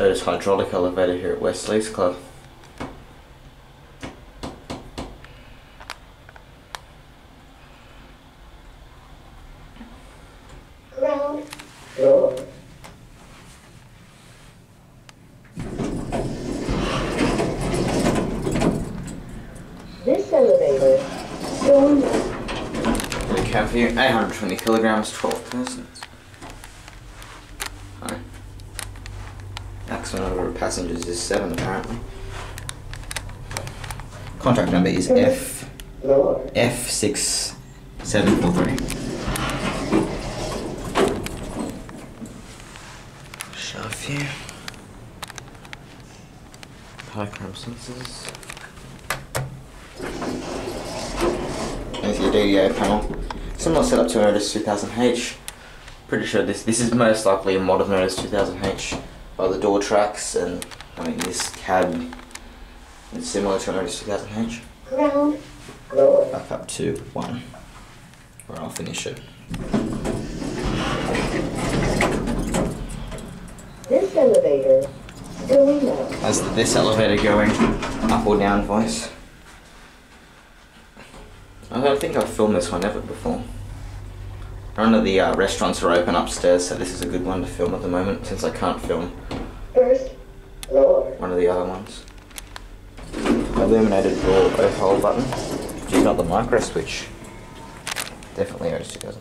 Otis hydraulic elevator here at Wests Leagues Club. Ground floor. This elevator going. Gonna count 820 kilograms, 12 persons. Maximum number of passengers is 7 apparently. Contract number is F floor. F6743. Shelf here. Diagram sensors. There's your DDA panel. Similar setup to Otis 2000H. Pretty sure this this is most likely a mod of Otis 2000H the door tracks and I mean this cab is similar to an Otis 2000H. Ground floor. Back up to one, where I'll finish it. This elevator going up. As this elevator going up or down voice. I don't think I've filmed this one ever before. None of the uh, restaurants are open upstairs, so this is a good one to film at the moment since I can't film First floor. one of the other ones. Illuminated door both hole button, which is not the micro switch. Definitely Otis 2000H.